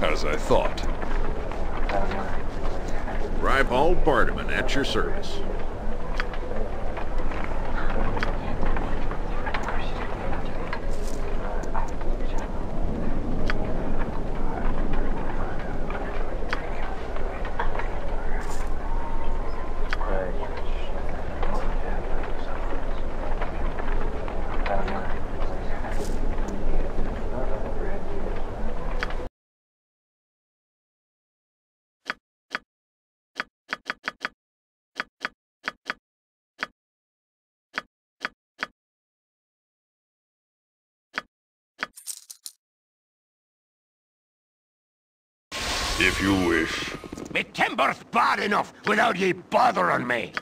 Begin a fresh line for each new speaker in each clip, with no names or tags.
As I thought.
Ribald Barterman at your service.
If you wish.
Me timber's bad enough without ye bothering me.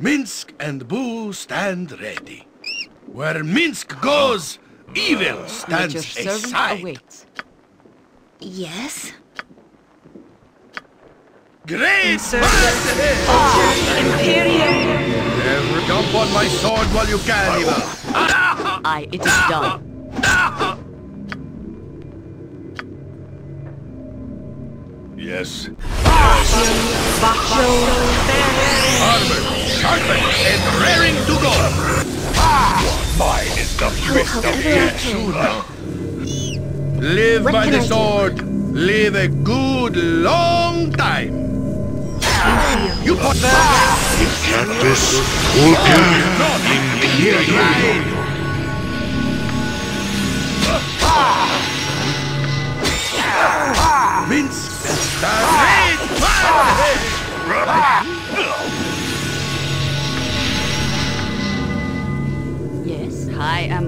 Minsc and Boo stand ready. Where Minsk goes, evil
Let
stands
your servant
aside.
awaits.
Yes?
Great.
Imperium.
Never jump on my sword while you can, Eva.
Aye, it is done.
Yes.
Bacho.
Armor, sharpened, and raring to go.
Mine is the fist of
I
Live by the
I
sword. Live a good long time. You put
Cactus Vulcan Imperium.
Minsc and stand
Yes, I am.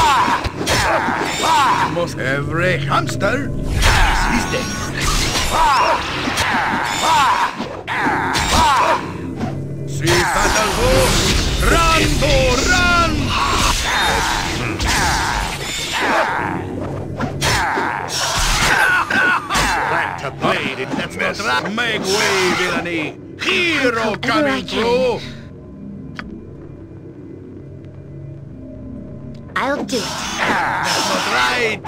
ready.
Almost every hamster has his day. See battle go! Run, Thor, run!
Plant a blade in that
Mess.
Make way, villainy! Hero
However
coming through!
I'll do it.
Not right!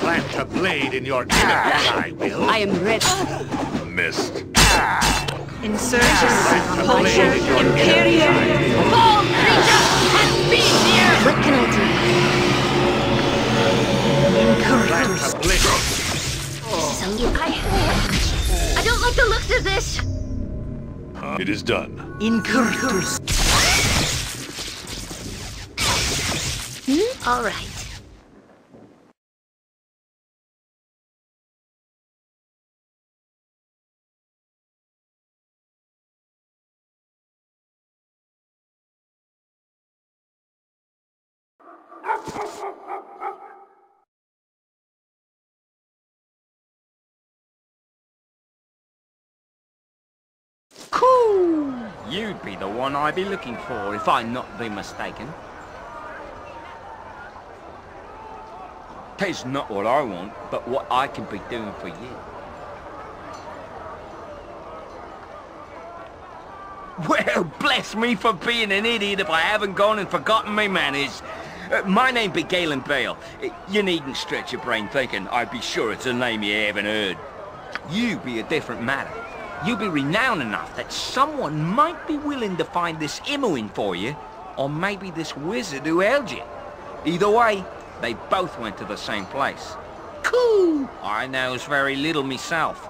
Plant a blade in your enemy, I will.
I am ready.
Missed.
Insurgents. Culture. Imperium.
All creature has been here! What can I do?
Plant a blade.
I... I don't like the looks of this!
It is done.
Incurtus.
All right.
Cool! You'd be the one I'd be looking for if I'm not be mistaken. Tis not what I want, but what I can be doing for you. Well, bless me for being an idiot if I haven't gone and forgotten my manners. Uh, my name be Gaelan Bayle. Uh, you needn't stretch your brain thinking I'd be sure it's a name you haven't heard. You be a different matter. You be renowned enough that someone might be willing to find this Imoen for you, or maybe this wizard who held you. Either way, they both went to the same place. Cool! I knows very little myself.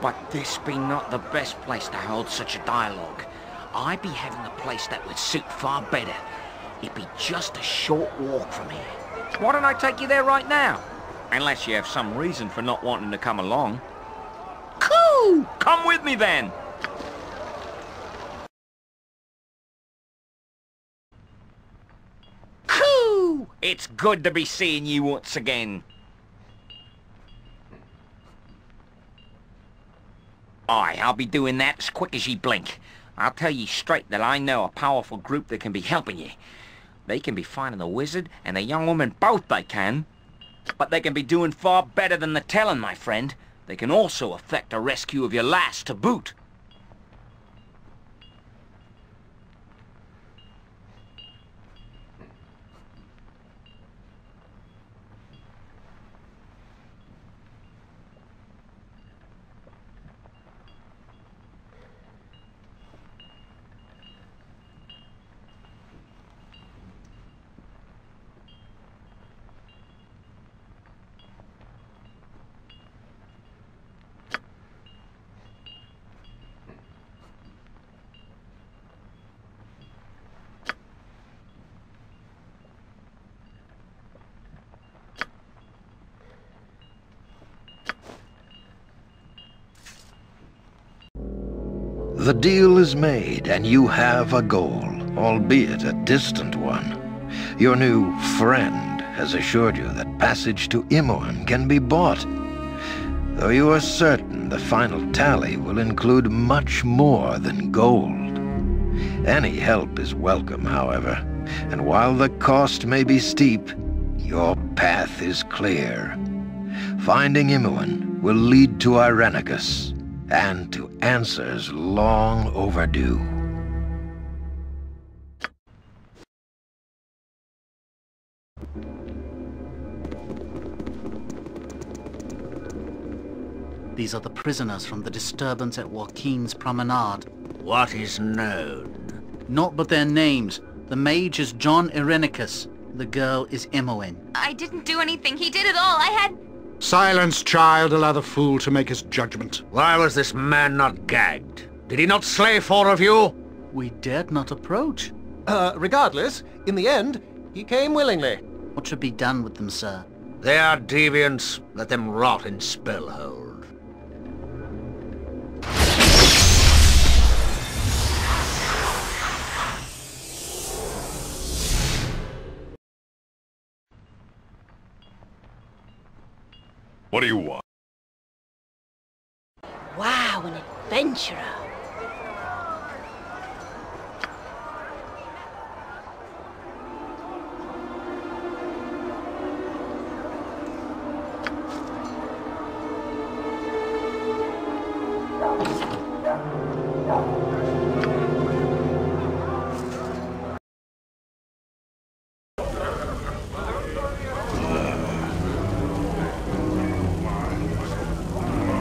But this be not the best place to hold such a dialogue. I be having a place that would suit far better. It be just a short walk from here. Why don't I take you there right now? Unless you have some reason for not wanting to come along. Cool! Come with me then! Cool! It's good to be seeing you once again. Aye, I'll be doing that as quick as ye blink. I'll tell ye straight that I know a powerful group that can be helping ye. They can be finding the wizard and the young woman both they can. But they can be doing far better than the telling, my friend. They can also effect a rescue of your lass to boot.
The deal is made, and you have a goal, albeit a distant one. Your new friend has assured you that passage to Imoen can be bought, though you are certain the final tally will include much more than gold. Any help is welcome, however, and while the cost may be steep, your path is clear. Finding Imoen will lead to Irenicus, and to answers long overdue.
These are the prisoners from the disturbance at Waukeen's Promenade.
What is known?
Not but their names. The mage is Jon Irenicus. The girl is Imoen.
I didn't do anything. He did it all. I had...
Silence, child. Allow the fool to make his judgment.
Why was this man not gagged? Did he not slay four of you?
We dared not approach.
Uh, regardless, in the end, he came willingly.
What should be done with them, sir?
They are deviants. Let them rot in Spellhold.
What do you want?
Wow, an adventurer.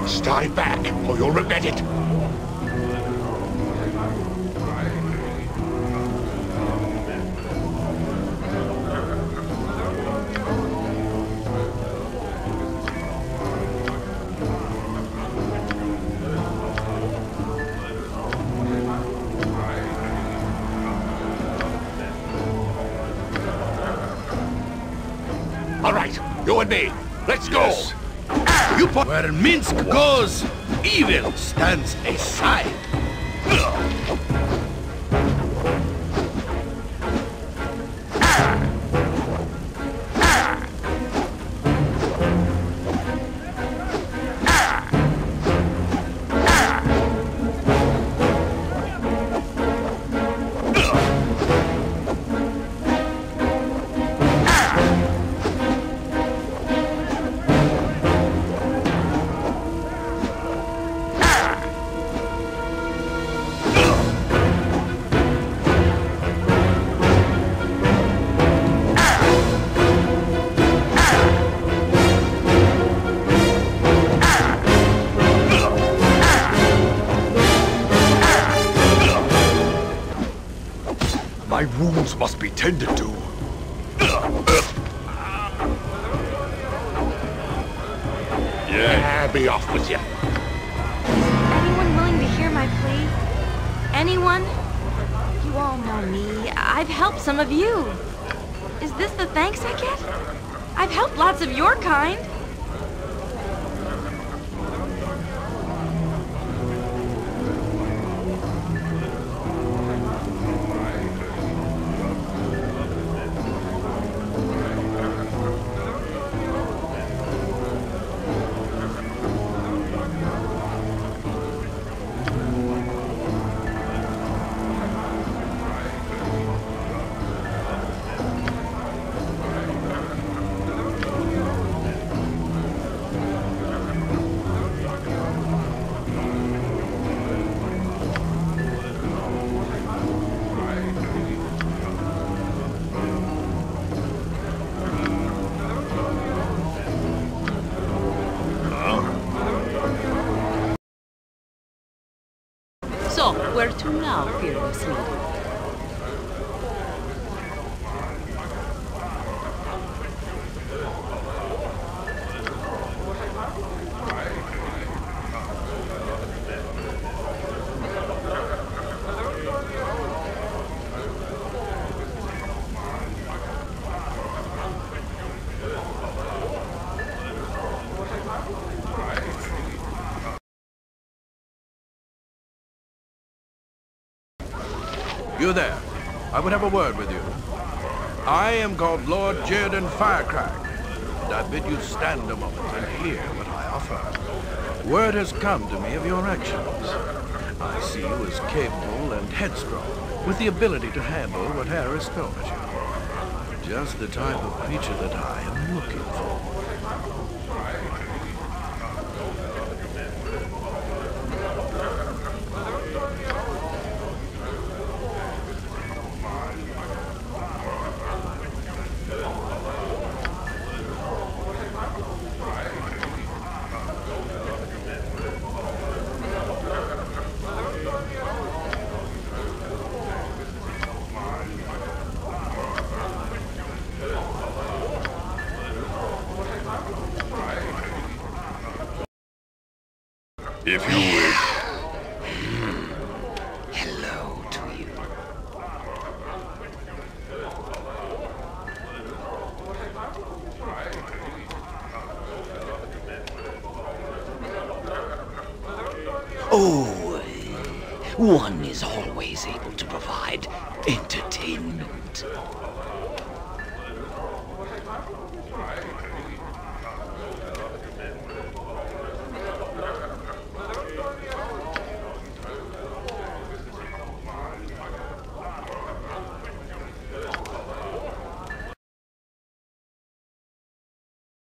Stay back, or you'll regret it. All right, you and me. Let's go.
You Minsc goes, evil stands aside.
Must be tended to.
Yeah, be off with you.
Anyone willing to hear my plea? Anyone? You all know me. I've helped some of you. Is this the thanks I get? I've helped lots of your kind.
Fearless leader.
You there. I would have a word with you. I am called Lord Jierdan Firkraag, and I bid you stand a moment and hear what I offer. Word has come to me of your actions. I see you as capable and headstrong, with the ability to handle whatever is thrown at you. Just the type of creature that I am looking for.
If you wish.
Hello to you.
Oh, one is always able to provide entertainment.